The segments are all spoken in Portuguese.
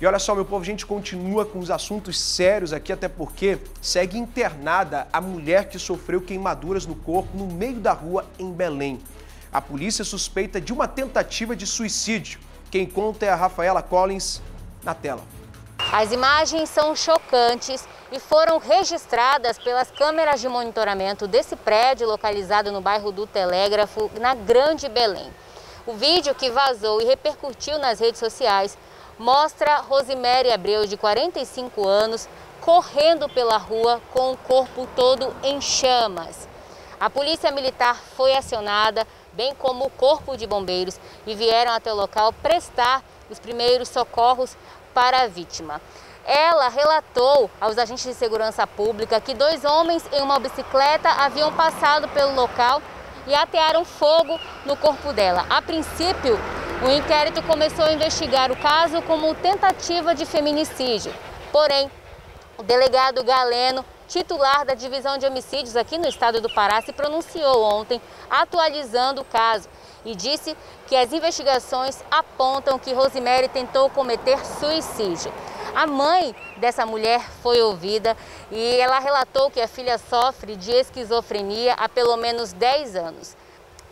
E olha só, meu povo, a gente continua com os assuntos sérios aqui, até porque segue internada a mulher que sofreu queimaduras no corpo no meio da rua em Belém. A polícia suspeita de uma tentativa de suicídio. Quem conta é a Rafaela Collins na tela. As imagens são chocantes e foram registradas pelas câmeras de monitoramento desse prédio localizado no bairro do Telégrafo, na Grande Belém. O vídeo que vazou e repercutiu nas redes sociais mostra Rosemary Abreu, de 45 anos, correndo pela rua com o corpo todo em chamas. A polícia militar foi acionada, bem como o corpo de bombeiros, e vieram até o local prestar os primeiros socorros para a vítima. Ela relatou aos agentes de segurança pública que dois homens em uma bicicleta haviam passado pelo local e atearam fogo no corpo dela. A princípio, o inquérito começou a investigar o caso como tentativa de feminicídio. Porém, o delegado Galeno, titular da divisão de homicídios aqui no estado do Pará, se pronunciou ontem, atualizando o caso e disse que as investigações apontam que Rosemary tentou cometer suicídio. A mãe dessa mulher foi ouvida e ela relatou que a filha sofre de esquizofrenia há pelo menos 10 anos.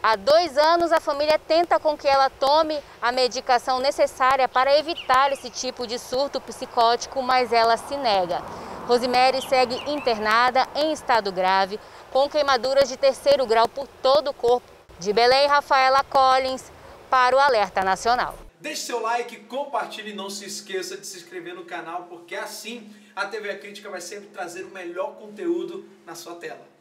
Há dois anos, a família tenta com que ela tome a medicação necessária para evitar esse tipo de surto psicótico, mas ela se nega. Rosemary segue internada em estado grave, com queimaduras de terceiro grau por todo o corpo. De Belém, Rafaela Collins, para o Alerta Nacional. Deixe seu like, compartilhe e não se esqueça de se inscrever no canal, porque assim a TV Crítica vai sempre trazer o melhor conteúdo na sua tela.